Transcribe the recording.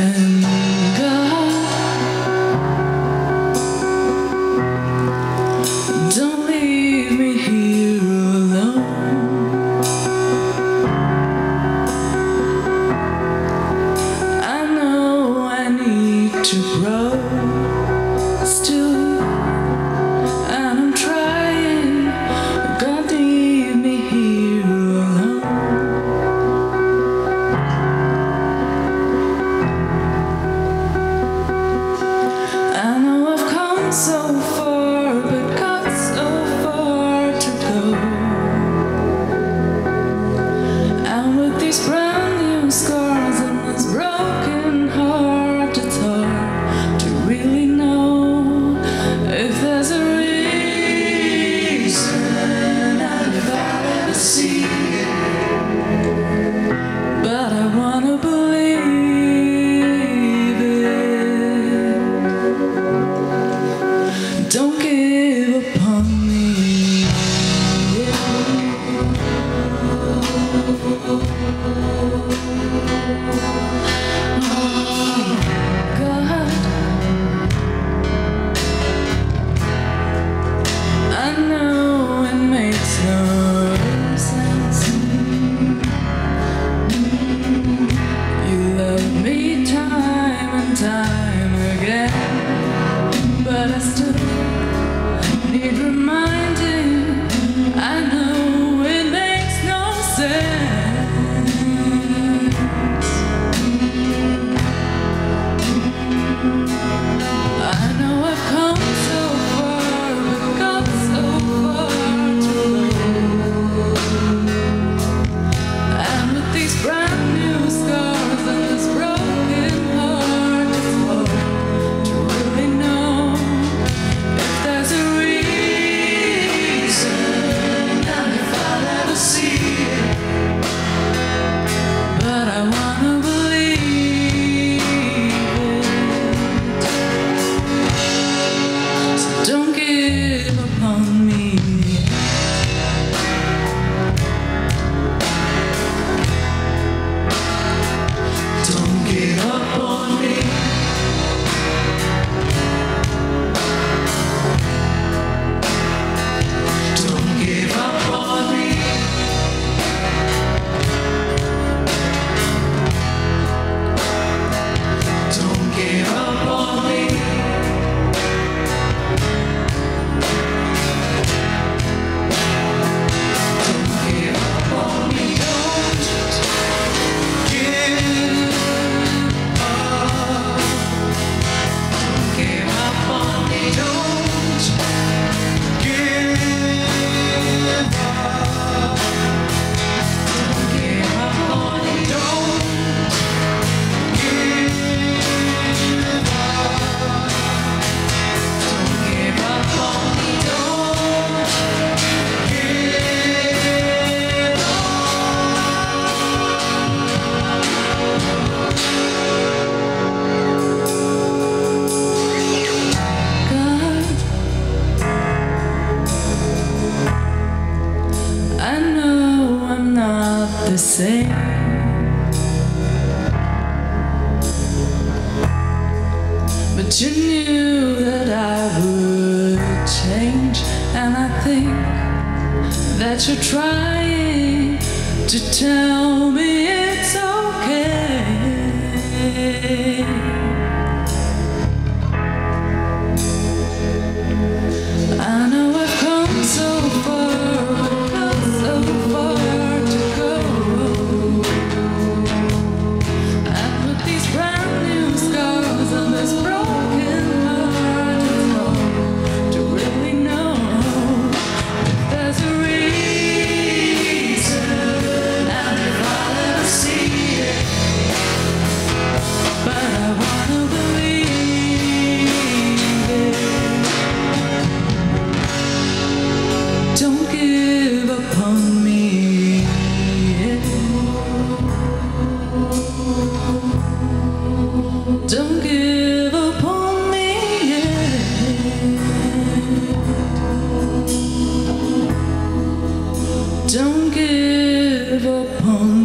and You knew that I would change, and I think that you're trying to tell. live upon